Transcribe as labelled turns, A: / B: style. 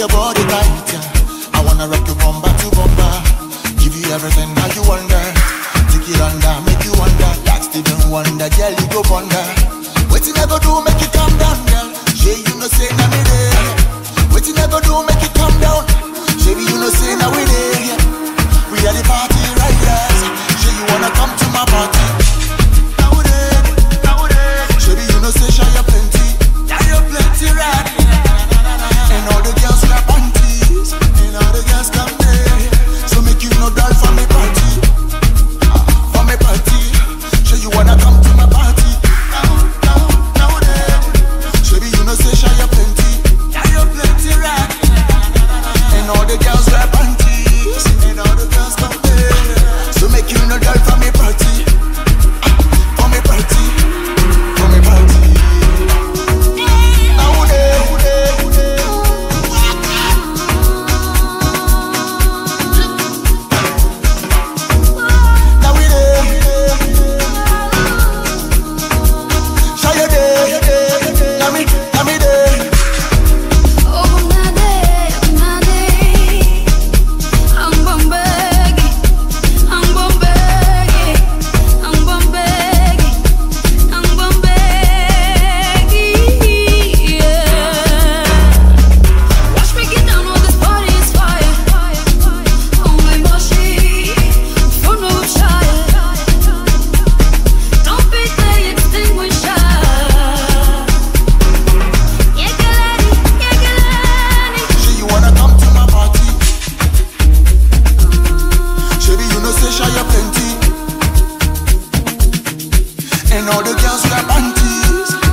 A: your body right. Yeah. I wanna rock you bumper to bumper. Give you everything that you wonder. Take it under, make you wonder. Like Steven Wonder, girl, you go wonder. What you never do, make you calm down, girl. Yeah, you know say na me there. What you never do, make you calm down. You plenty. And all the girls wear panties.